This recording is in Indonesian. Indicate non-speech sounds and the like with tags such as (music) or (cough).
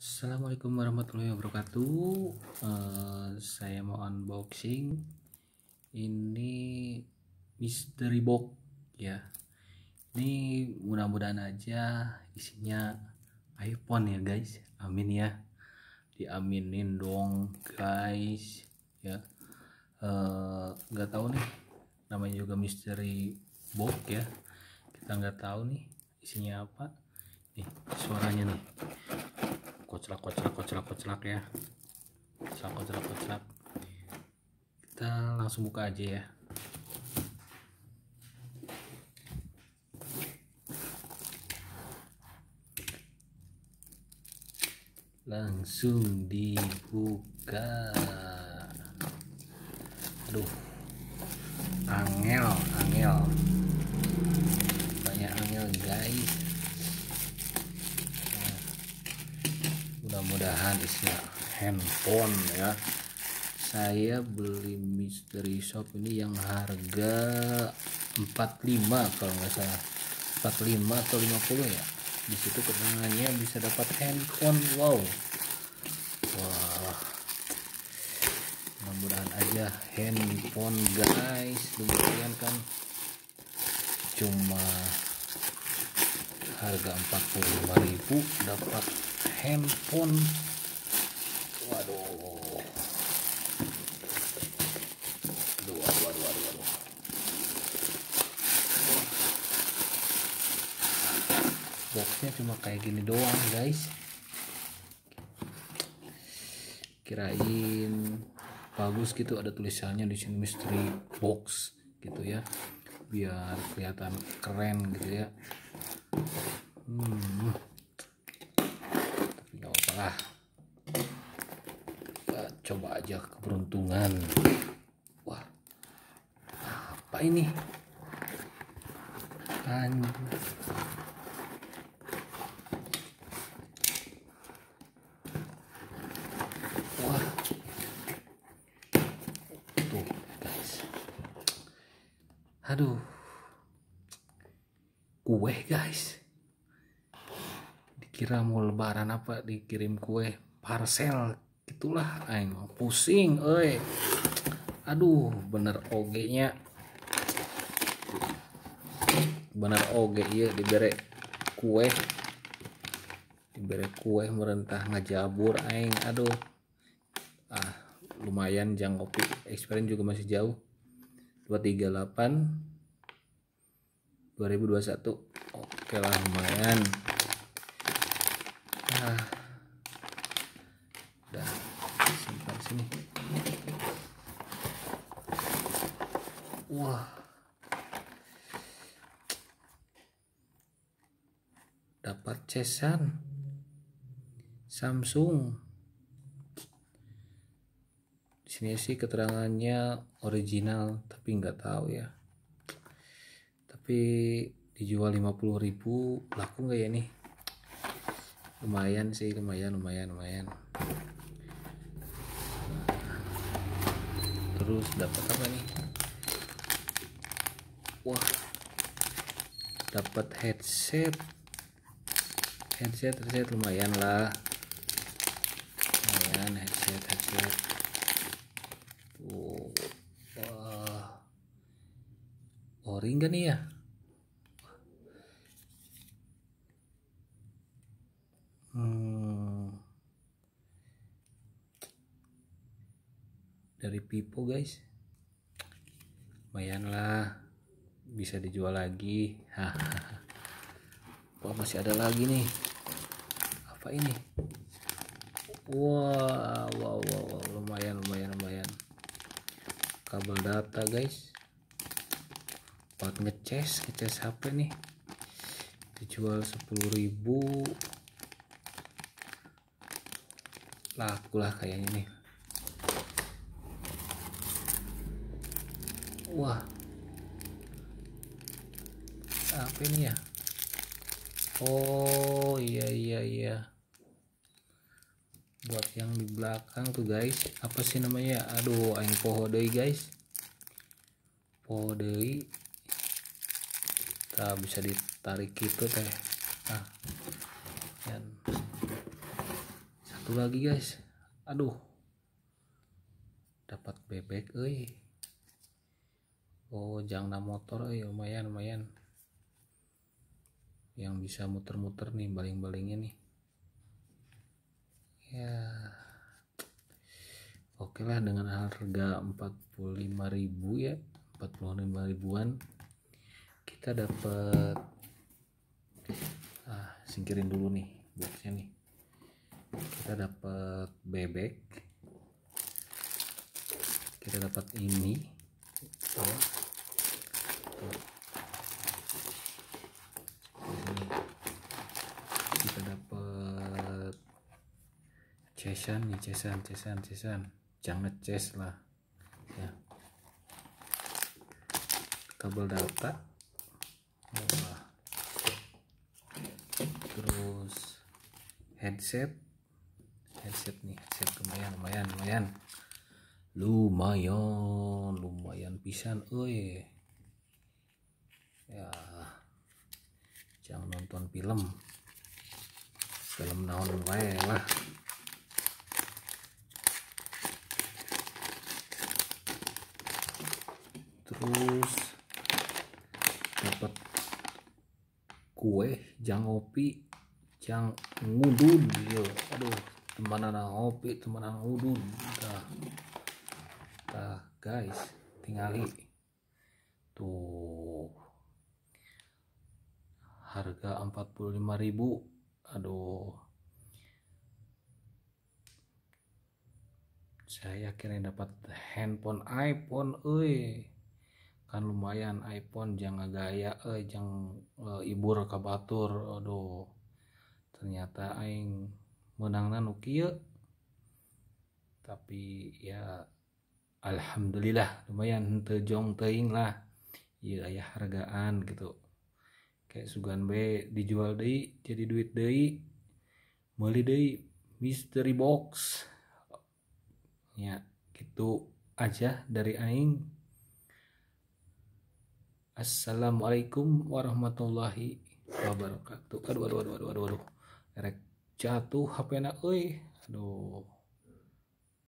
Assalamualaikum warahmatullahi wabarakatuh. Eh, saya mau unboxing ini mystery box ya. Ini mudah-mudahan aja isinya iPhone ya guys. Amin ya. Diaminin dong guys ya. Eh, nggak tahu nih namanya juga mystery box ya. Kita nggak tahu nih isinya apa. Nih suaranya nih koclak koclak koclak koclak ya. Koclak koclak koclak. Kita langsung buka aja ya. Langsung dibuka. Aduh. Angel angel. Banyak angel guys mudah-mudahan isinya handphone ya. Saya beli mystery shop ini yang harga 45 kalau nggak salah. 45 atau 50 ya? Di situ keterangannya bisa dapat handphone wow. Wah. Mudah-mudahan aja handphone guys. Lumayan kan. Cuma harga 45.000 dapat handphone. Waduh. Aduh waduh waduh waduh, waduh. boxnya cuma kayak gini doang guys. Kirain bagus gitu ada tulisannya di sini mystery box gitu ya. Biar kelihatan keren gitu ya. Hmm lah kita coba aja keberuntungan. Wah apa ini? Wah. Tuh guys. Aduh. Kue guys dikira mau lebaran apa dikirim kue? Parcel itulah aing pusing oi aduh bener oge nya bener oge iya dibere kue. Dibere kue merentah ngajabur aing. Aduh. Ah lumayan jang kopi experience juga masih jauh. 238 2021 oke lah lumayan ah udah simpan sini. Wah. Dapat cesan. Samsung. Di sini sih keterangannya original tapi nggak tahu ya. Tapi dijual 50.000 laku nggak ya nih lumayan sih lumayan lumayan lumayan. Terus dapat apa nih? Wah. Dapat headset. Headset headset lumayan lah. Lumayan headset headset. Tuh. Wah. Ori enggak nih ya Dari Pipo guys. Lumayan lah. Bisa dijual lagi. (laughs) Wah, masih ada lagi nih. Apa ini? Wah, wow, wow, wow, lumayan, lumayan, lumayan. Kabel data guys. Buat ngeces, ngeces HP nih. Dijual 10.000 laku lah kayaknya nih wah. Apa ini ya? Oh iya iya iya. Buat yang di belakang tuh guys. Apa sih namanya? Aduh aing poho deui guys. Poho deui. Tak bisa ditarik gitu teh. Ah. Yan satu lagi guys. Aduh. Dapat bebek euy oh jangan motor euy lumayan lumayan. Yang bisa muter-muter nih baling-balingnya nih. Ya. Oke lah dengan harga 45.000 ya 45 ribuan kita dapat ah singkirin dulu nih boxnya nih. Kita dapat bebek. Kita dapat ini oh. Kita dapat cesan nih cesan cesan cesan jangan ces lah. Ya. Kabel data. Terus headset. Headset nih headset lumayan lumayan lumayan. Lumayan lumayan pisan oi jangan nonton film. Film naon wae lah. Terus dapat kue jang ngopi jang ngudun yo aduh teman anak ngopi teman anak ngudun. Dah dah guys tingali. Tuh harga 45.000 aduh. Saya kira dapat handphone iPhone euy. Kan lumayan iPhone jangan gaya eh jangan ibur kabatur aduh. Ternyata aing menangna nu kieu. Tapi ya alhamdulillah lumayan tejong teing lah. Iya ya hargaan gitu kayak sugan be dijual deui jadi duit deui meuli deui mystery box ya gitu aja dari aing Assalamualaikum warahmatullahi wabarakatuh. Aduh, aduh, aduh, aduh, aduh, aduh. Rek jatuh HP na. Aduh.